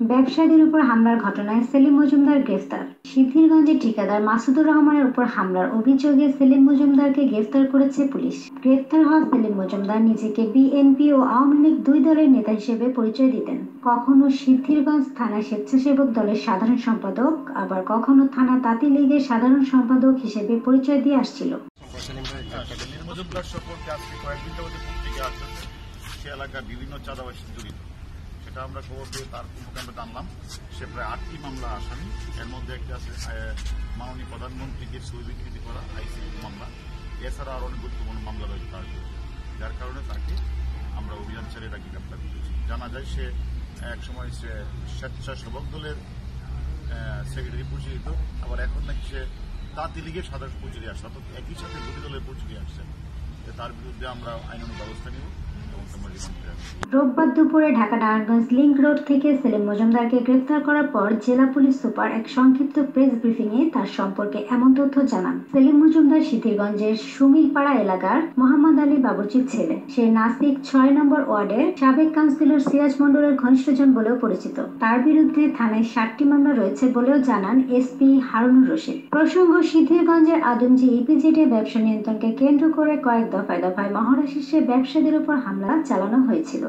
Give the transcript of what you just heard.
ব্যবসায়ীদের উপর হামলার ঘটনায় সেলিম মজুমদার গ্রেফতার। সিদ্ধিরগঞ্জের ঠিকাদার মাসুদুর রহমানের উপর হামলার অভিযোগে সেলিম মজুমদারকে গ্রেফতার করেছে পুলিশ। গ্রেফতার হওয়া সেলিম মজুমদার নিজেকে বিএনপি ও আওয়ামী লীগ দুই দলের নেতা হিসেবে পরিচয় দিতেন। কখনো সিদ্ধিরগঞ্জ থানা স্বেচ্ছাসেবক দলের সাধারণ সম্পাদক আবার কখনো থানা তাঁতি লীগের সাধারণ সম্পাদক হিসেবে পরিচয় দিয়ে আসছিল। সে এলাকার বিভিন্ন চাঁদাবাসী জড়িত। সেটা আমরা খবর পেয়ে তার আমরা জানলাম। সে প্রায় আটটি মামলা আসামি এর মধ্যে একটি আছে মাননীয় প্রধানমন্ত্রীকে ছবি বিকৃতি করা আইসিসি মামলা। এছাড়া আরও অনেক গুরুত্বপূর্ণ মামলা রয়েছে তার যার কারণে তাকে আমরা অভিযান চালিয়ে তাকে গ্রেপ্তার করেছি। জানা যায় সে এক সময় সে স্বেচ্ছাসেবক দলের সেক্রেটারি পরিচালিত, আবার এখন নাকি সে তাঁতি লীগের সাধারণ পরিচয় আসছে, অর্থাৎ একই সাথে দুটি দলের পরিচয় আসছে। তার বিরুদ্ধে আমরা আইনানুগ ব্যবস্থা নিব এবং তোমার রিমান্ড। রোববার দুপুরে ঢাকা নারায়ণগঞ্জ লিংক রোড থেকে সেলিম মজুমদারকে গ্রেফতার করার পর জেলা পুলিশ সুপার এক সংক্ষিপ্ত প্রেস ব্রিফিংয়ে তার সম্পর্কে এমন তথ্য জানান। সেলিম মজুমদার সিদ্ধিরগঞ্জের সুমিলপাড়া এলাকার মোহাম্মদ আলী বাবুর্চির ছেলে। সে নাসিক ছয় নম্বর ওয়ার্ডের সাবেক কাউন্সিলর সিরাজ মন্ডলের ঘনিষ্ঠজন বলেও পরিচিত। তার বিরুদ্ধে থানায় ষাটটি মামলা রয়েছে বলেও জানান এসপি হারুনুর রশিদ। প্রসঙ্গ, সিদ্ধিরগঞ্জের আদমজি ইপিজেডে ব্যবসা নিয়ন্ত্রণকে কেন্দ্র করে কয়েক দফায় দফায় মহড়া শীর্ষে ব্যবসায়ীদের উপর হামলা চালানো হয়েছিল।